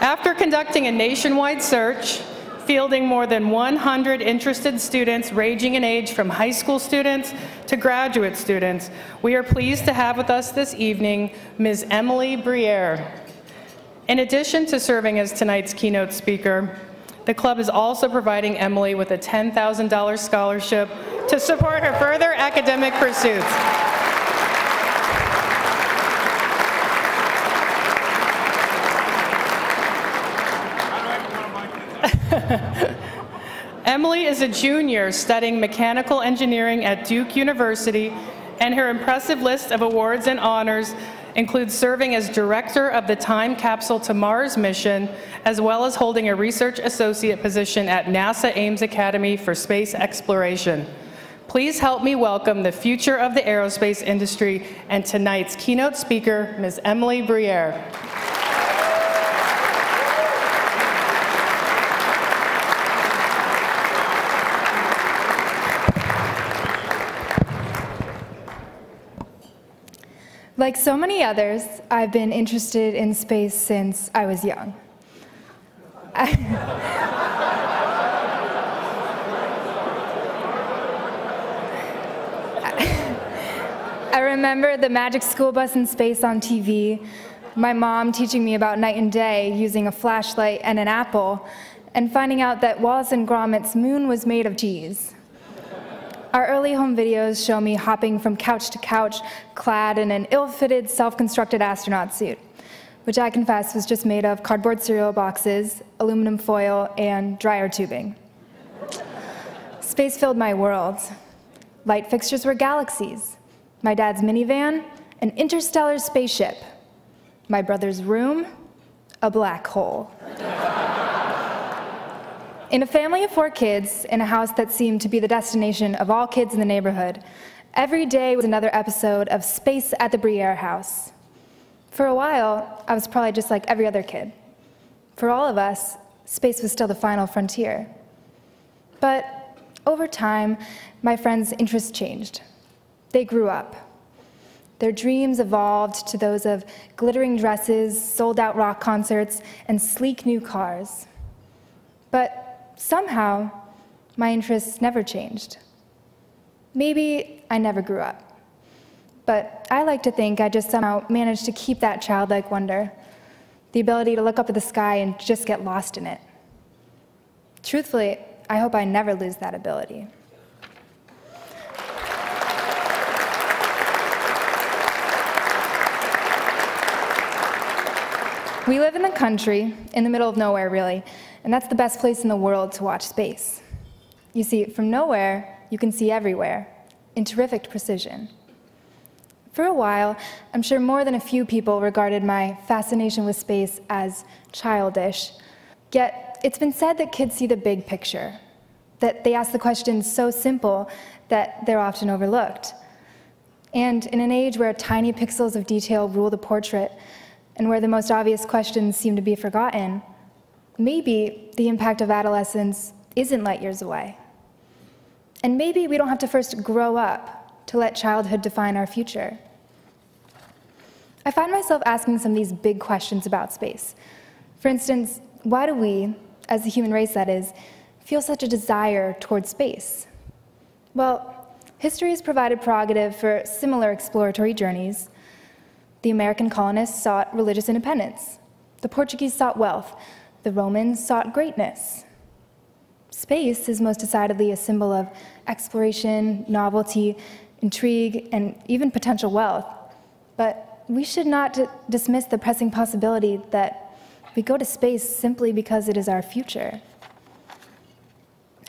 After conducting a nationwide search, fielding more than 100 interested students ranging in age from high school students to graduate students, we are pleased to have with us this evening Ms. Emily Briere. In addition to serving as tonight's keynote speaker, the club is also providing Emily with a $10,000 scholarship to support her further academic pursuits. Emily is a junior studying mechanical engineering at Duke University, and her impressive list of awards and honors includes serving as director of the Time Capsule to Mars mission, as well as holding a research associate position at NASA Ames Academy for Space Exploration. Please help me welcome the future of the aerospace industry and tonight's keynote speaker, Ms. Emily Briere. Like so many others, I've been interested in space since I was young. I, remember the magic school bus in space on TV, my mom teaching me about night and day using a flashlight and an apple, and finding out that Wallace and Gromit's moon was made of cheese. Our early home videos show me hopping from couch to couch, clad in an ill-fitted, self-constructed astronaut suit, which I confess was just made of cardboard cereal boxes, aluminum foil, and dryer tubing. Space filled my world. Light fixtures were galaxies. My dad's minivan, an interstellar spaceship. My brother's room, a black hole. In a family of four kids, in a house that seemed to be the destination of all kids in the neighborhood, every day was another episode of Space at the Briere House. For a while, I was probably just like every other kid. For all of us, space was still the final frontier. But over time, my friends' interests changed. They grew up. Their dreams evolved to those of glittering dresses, sold out rock concerts, and sleek new cars. But somehow, my interests never changed. Maybe I never grew up. But I like to think I just somehow managed to keep that childlike wonder, the ability to look up at the sky and just get lost in it. Truthfully, I hope I never lose that ability. We live in the country, in the middle of nowhere, really, and that's the best place in the world to watch space. You see, from nowhere, you can see everywhere, in terrific precision. For a while, I'm sure more than a few people regarded my fascination with space as childish. Yet, it's been said that kids see the big picture, that they ask the questions so simple that they're often overlooked. And in an age where tiny pixels of detail rule the portrait, and where the most obvious questions seem to be forgotten, maybe the impact of adolescence isn't light years away. And maybe we don't have to first grow up to let childhood define our future. I find myself asking some of these big questions about space. For instance, why do we, as the human race that is, feel such a desire towards space? Well, history has provided prerogative for similar exploratory journeys. The American colonists sought religious independence. The Portuguese sought wealth. The Romans sought greatness. Space is most decidedly a symbol of exploration, novelty, intrigue, and even potential wealth. But we should not dismiss the pressing possibility that we go to space simply because it is our future.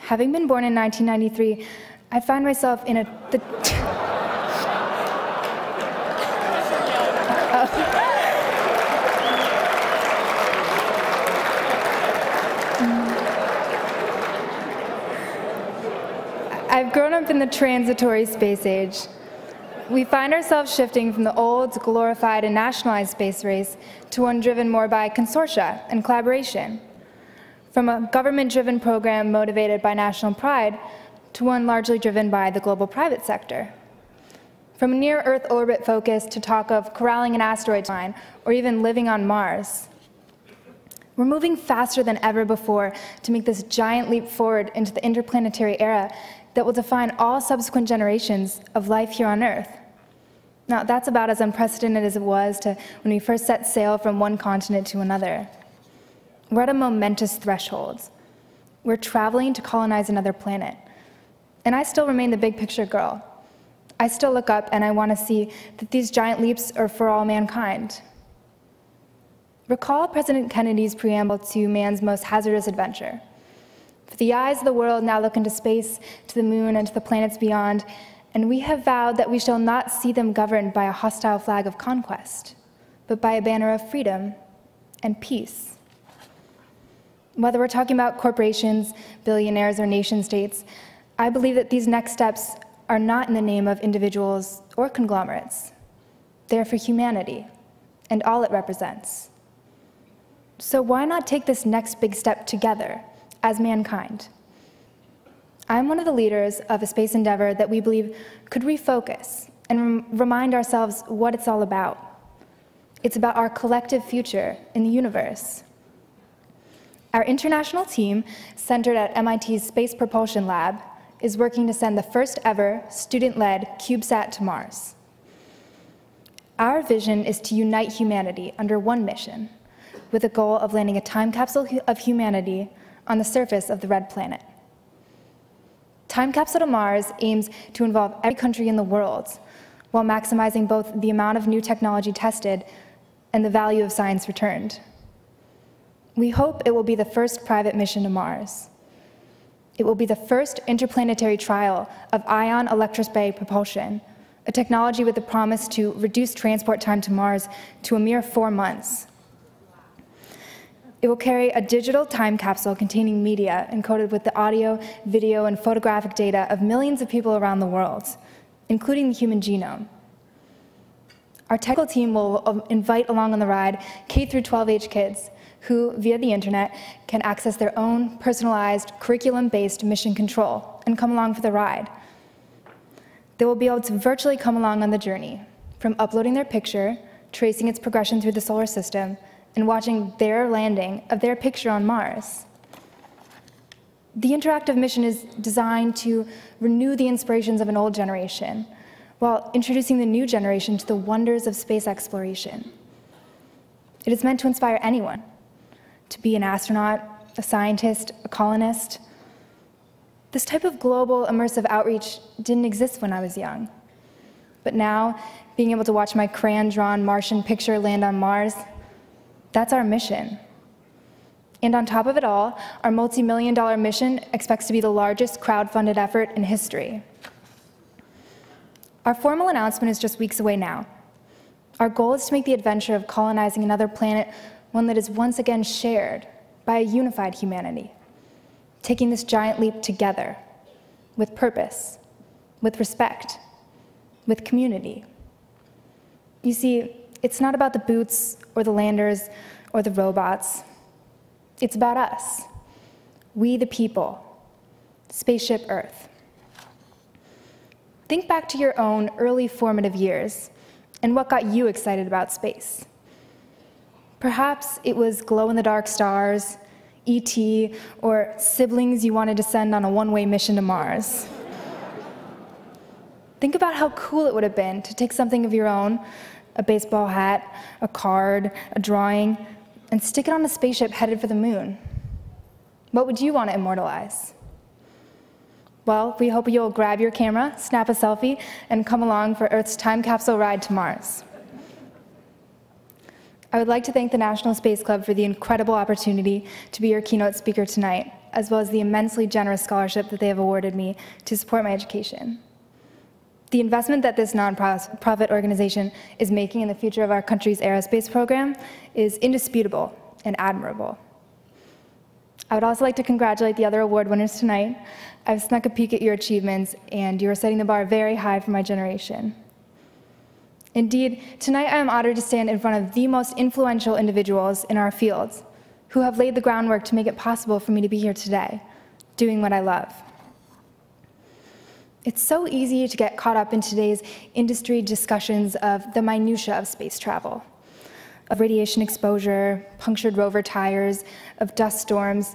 Having been born in 1993, I find myself in a. I've grown up in the transitory space age. We find ourselves shifting from the old, glorified, and nationalized space race to one driven more by consortia and collaboration. From a government-driven program motivated by national pride to one largely driven by the global private sector. From a near-Earth orbit focus to talk of corralling an asteroid line or even living on Mars. We're moving faster than ever before to make this giant leap forward into the interplanetary era that will define all subsequent generations of life here on Earth. Now, that's about as unprecedented as it was to when we first set sail from one continent to another. We're at a momentous threshold. We're traveling to colonize another planet. And I still remain the big picture girl. I still look up and I want to see that these giant leaps are for all mankind. Recall President Kennedy's preamble to man's most hazardous adventure. For the eyes of the world now look into space, to the moon, and to the planets beyond, and we have vowed that we shall not see them governed by a hostile flag of conquest, but by a banner of freedom and peace. Whether we're talking about corporations, billionaires, or nation states, I believe that these next steps are not in the name of individuals or conglomerates. They're for humanity and all it represents. So why not take this next big step together as mankind? I'm one of the leaders of a space endeavor that we believe could refocus and remind ourselves what it's all about. It's about our collective future in the universe. Our international team, centered at MIT's Space Propulsion Lab, is working to send the first ever student-led CubeSat to Mars. Our vision is to unite humanity under one mission, with the goal of landing a time capsule of humanity on the surface of the red planet. Time Capsule to Mars aims to involve every country in the world while maximizing both the amount of new technology tested and the value of science returned. We hope it will be the first private mission to Mars. It will be the first interplanetary trial of ion electrospray propulsion, a technology with the promise to reduce transport time to Mars to a mere four months. It will carry a digital time capsule containing media encoded with the audio, video, and photographic data of millions of people around the world, including the human genome. Our technical team will um, invite along on the ride K through 12 age kids who, via the internet, can access their own personalized, curriculum-based mission control and come along for the ride. They will be able to virtually come along on the journey, from uploading their picture, tracing its progression through the solar system, and watching their landing of their picture on Mars. The interactive mission is designed to renew the inspirations of an old generation while introducing the new generation to the wonders of space exploration. It is meant to inspire anyone to be an astronaut, a scientist, a colonist. This type of global immersive outreach didn't exist when I was young. But now, being able to watch my crayon drawn Martian picture land on Mars that's our mission. And on top of it all, our multi-million dollar mission expects to be the largest crowd-funded effort in history. Our formal announcement is just weeks away now. Our goal is to make the adventure of colonizing another planet one that is once again shared by a unified humanity, taking this giant leap together, with purpose, with respect, with community. You see, it's not about the boots or the landers or the robots. It's about us, we the people, Spaceship Earth. Think back to your own early formative years and what got you excited about space. Perhaps it was glow-in-the-dark stars, E.T., or siblings you wanted to send on a one-way mission to Mars. Think about how cool it would have been to take something of your own, a baseball hat, a card, a drawing, and stick it on a spaceship headed for the moon. What would you want to immortalize? Well, we hope you'll grab your camera, snap a selfie, and come along for Earth's time capsule ride to Mars. I would like to thank the National Space Club for the incredible opportunity to be your keynote speaker tonight, as well as the immensely generous scholarship that they have awarded me to support my education. The investment that this nonprofit organization is making in the future of our country's aerospace program is indisputable and admirable. I would also like to congratulate the other award winners tonight. I've snuck a peek at your achievements, and you are setting the bar very high for my generation. Indeed, tonight I am honored to stand in front of the most influential individuals in our fields who have laid the groundwork to make it possible for me to be here today, doing what I love. It's so easy to get caught up in today's industry discussions of the minutiae of space travel. of radiation exposure, punctured rover tires, of dust storms.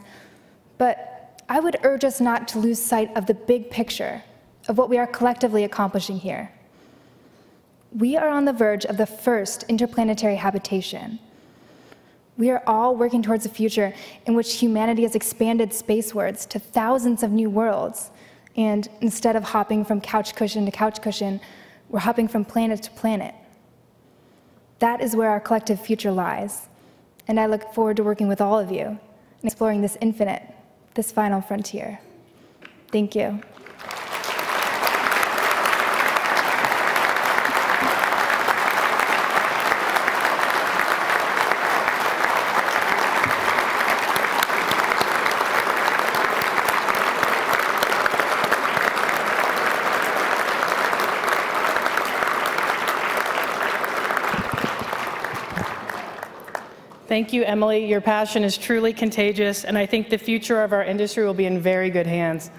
But I would urge us not to lose sight of the big picture of what we are collectively accomplishing here. We are on the verge of the first interplanetary habitation. We are all working towards a future in which humanity has expanded spacewards to thousands of new worlds. And instead of hopping from couch cushion to couch cushion, we're hopping from planet to planet. That is where our collective future lies. And I look forward to working with all of you and exploring this infinite, this final frontier. Thank you. Thank you, Emily. Your passion is truly contagious, and I think the future of our industry will be in very good hands.